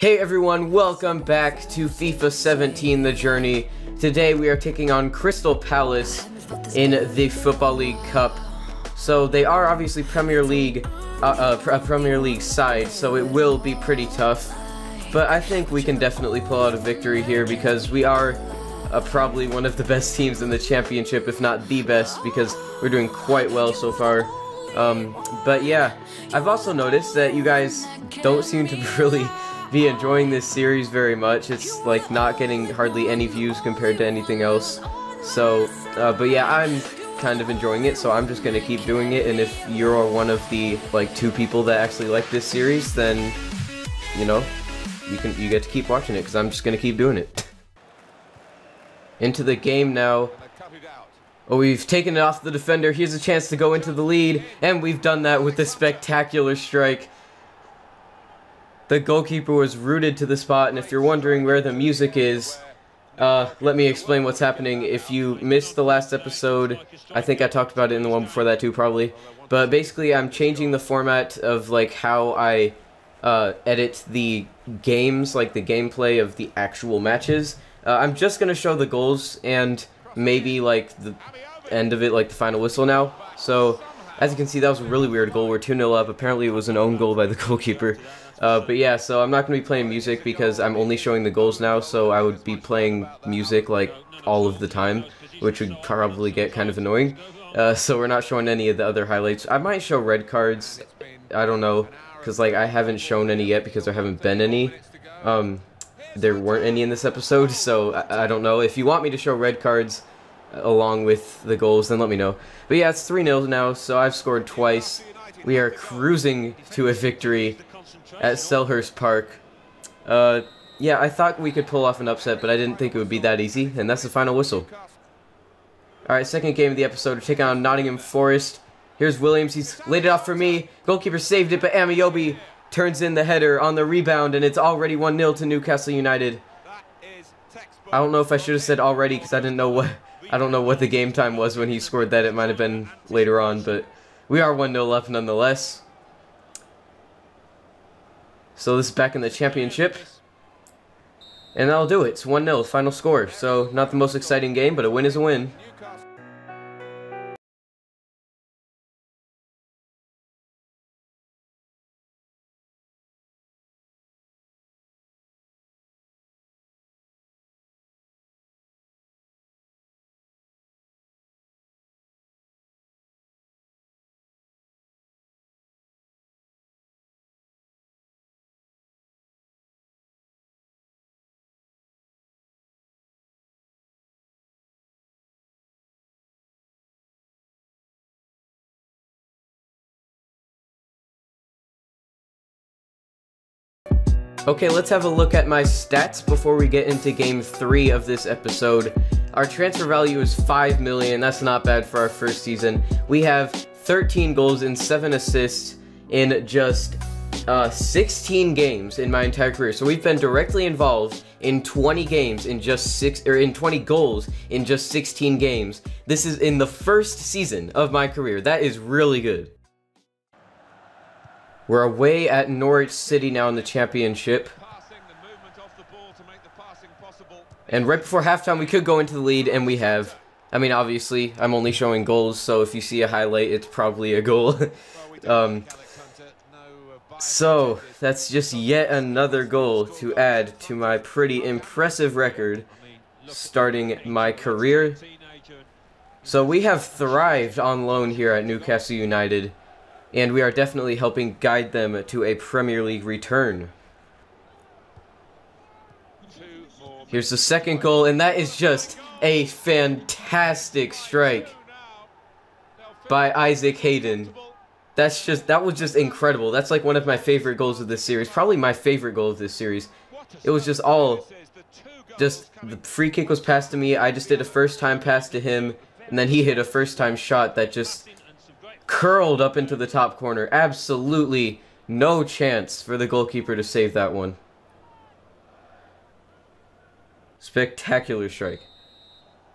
Hey everyone, welcome back to FIFA 17 The Journey. Today we are taking on Crystal Palace in the Football League Cup. So they are obviously Premier League, uh, uh, Premier League side, so it will be pretty tough. But I think we can definitely pull out a victory here because we are uh, probably one of the best teams in the championship, if not the best, because we're doing quite well so far. Um, but yeah, I've also noticed that you guys don't seem to really be enjoying this series very much. It's like not getting hardly any views compared to anything else. So, uh, but yeah, I'm kind of enjoying it, so I'm just gonna keep doing it. And if you're one of the like two people that actually like this series, then you know you can you get to keep watching it because I'm just gonna keep doing it. into the game now. Oh, we've taken it off the defender. Here's a chance to go into the lead, and we've done that with a spectacular strike. The goalkeeper was rooted to the spot, and if you're wondering where the music is, uh, let me explain what's happening. If you missed the last episode, I think I talked about it in the one before that too, probably. But basically, I'm changing the format of like how I uh, edit the games, like the gameplay of the actual matches. Uh, I'm just gonna show the goals and maybe like the end of it, like the final whistle now. So, as you can see, that was a really weird goal. We're 2-0 up. Apparently, it was an own goal by the goalkeeper. Uh, but yeah, so I'm not going to be playing music because I'm only showing the goals now, so I would be playing music like all of the time, which would probably get kind of annoying. Uh, so we're not showing any of the other highlights. I might show red cards, I don't know, because like I haven't shown any yet because there haven't been any. Um, there weren't any in this episode, so I, I don't know. If you want me to show red cards along with the goals, then let me know. But yeah, it's 3-0 now, so I've scored twice. We are cruising to a victory at Selhurst Park. Uh, yeah, I thought we could pull off an upset, but I didn't think it would be that easy, and that's the final whistle. Alright, second game of the episode, we're taking on Nottingham Forest. Here's Williams, he's laid it off for me. Goalkeeper saved it, but Ameobi turns in the header on the rebound, and it's already 1-0 to Newcastle United. I don't know if I should have said already, because I didn't know what... I don't know what the game time was when he scored that. It might have been later on, but we are 1-0 up nonetheless. So this is back in the championship. And that'll do it. It's 1-0, final score. So not the most exciting game, but a win is a win. Okay, let's have a look at my stats before we get into game 3 of this episode. Our transfer value is 5 million. That's not bad for our first season. We have 13 goals and 7 assists in just uh, 16 games in my entire career. So we've been directly involved in 20 games in just 6 or in 20 goals in just 16 games. This is in the first season of my career. That is really good. We're away at Norwich City now in the championship. And right before halftime, we could go into the lead, and we have. I mean, obviously, I'm only showing goals, so if you see a highlight, it's probably a goal. um, so, that's just yet another goal to add to my pretty impressive record starting my career. So we have thrived on loan here at Newcastle United and we are definitely helping guide them to a Premier League return. Here's the second goal, and that is just a fantastic strike by Isaac Hayden. That's just, that was just incredible. That's like one of my favorite goals of this series. Probably my favorite goal of this series. It was just all, just, the free kick was passed to me. I just did a first time pass to him, and then he hit a first time shot that just curled up into the top corner. Absolutely no chance for the goalkeeper to save that one. Spectacular strike.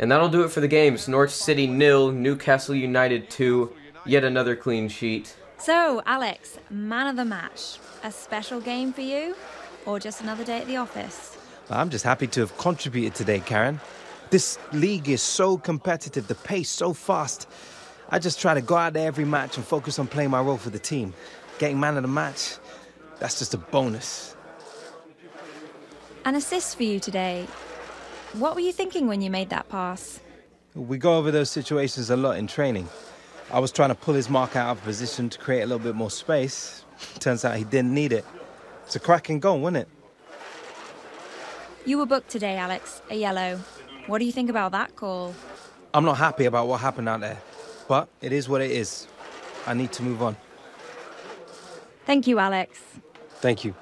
And that'll do it for the games. Norwich City nil, Newcastle United 2. Yet another clean sheet. So, Alex, man of the match. A special game for you? or just another day at the office? I'm just happy to have contributed today, Karen. This league is so competitive, the pace so fast. I just try to go out there every match and focus on playing my role for the team. Getting man of the match, that's just a bonus. An assist for you today. What were you thinking when you made that pass? We go over those situations a lot in training. I was trying to pull his mark out of position to create a little bit more space. Turns out he didn't need it. It's a cracking goal, wasn't it? You were booked today, Alex, a yellow. What do you think about that call? I'm not happy about what happened out there, but it is what it is. I need to move on. Thank you, Alex. Thank you.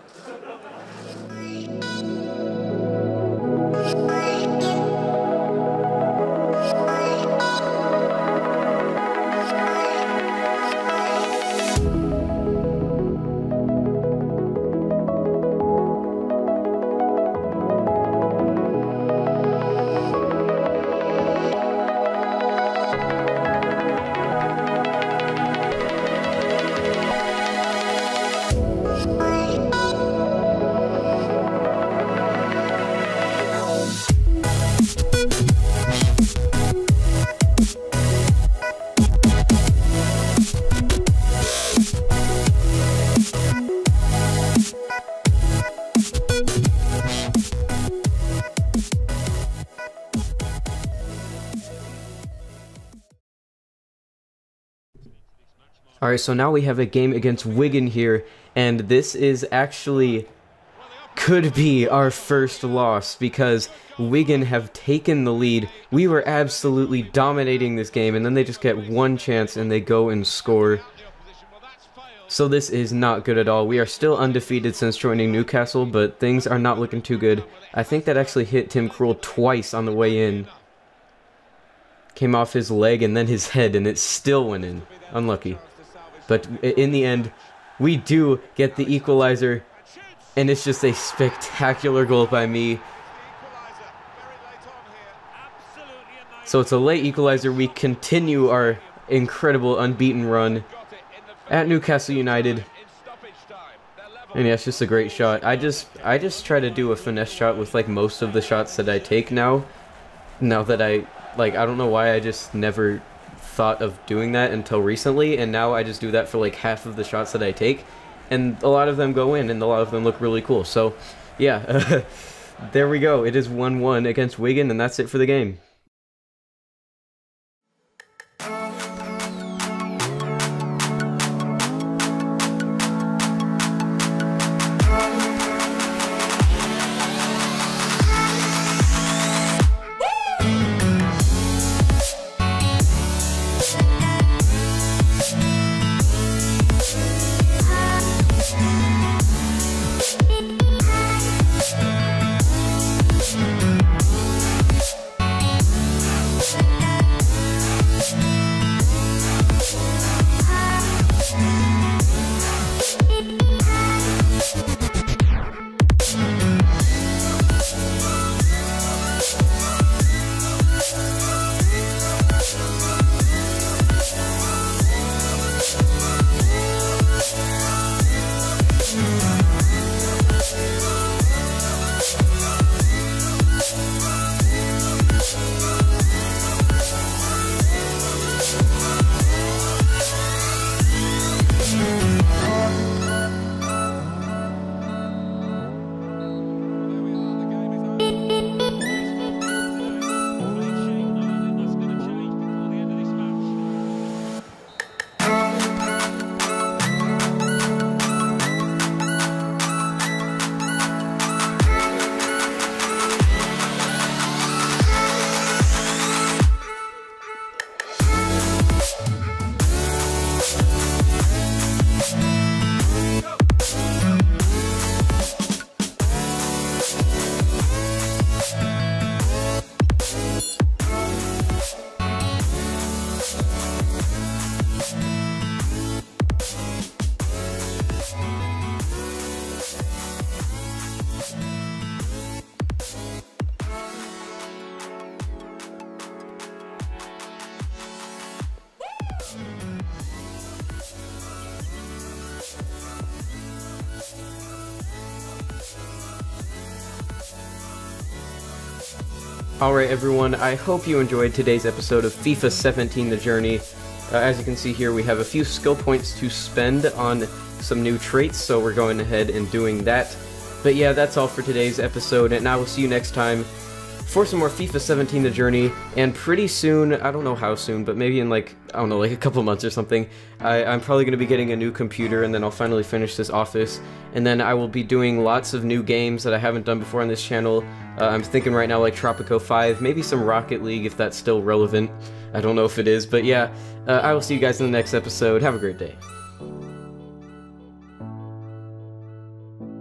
Alright, so now we have a game against Wigan here, and this is actually could be our first loss because Wigan have taken the lead. We were absolutely dominating this game, and then they just get one chance and they go and score. So this is not good at all. We are still undefeated since joining Newcastle, but things are not looking too good. I think that actually hit Tim Krul twice on the way in. Came off his leg and then his head, and it still went in. Unlucky. But in the end, we do get the equalizer, and it's just a spectacular goal by me. So it's a late equalizer. We continue our incredible unbeaten run at Newcastle United. And yeah, it's just a great shot. I just I just try to do a finesse shot with like most of the shots that I take now. Now that I like I don't know why I just never thought of doing that until recently, and now I just do that for like half of the shots that I take, and a lot of them go in, and a lot of them look really cool. So, yeah, there we go. It is 1-1 against Wigan, and that's it for the game. Alright everyone, I hope you enjoyed today's episode of FIFA 17 The Journey. Uh, as you can see here, we have a few skill points to spend on some new traits, so we're going ahead and doing that. But yeah, that's all for today's episode, and I will see you next time for some more FIFA 17 The Journey, and pretty soon, I don't know how soon, but maybe in like, I don't know, like a couple months or something, I, am probably going to be getting a new computer, and then I'll finally finish this office, and then I will be doing lots of new games that I haven't done before on this channel. Uh, I'm thinking right now like Tropico 5, maybe some Rocket League if that's still relevant. I don't know if it is, but yeah, uh, I will see you guys in the next episode. Have a great day.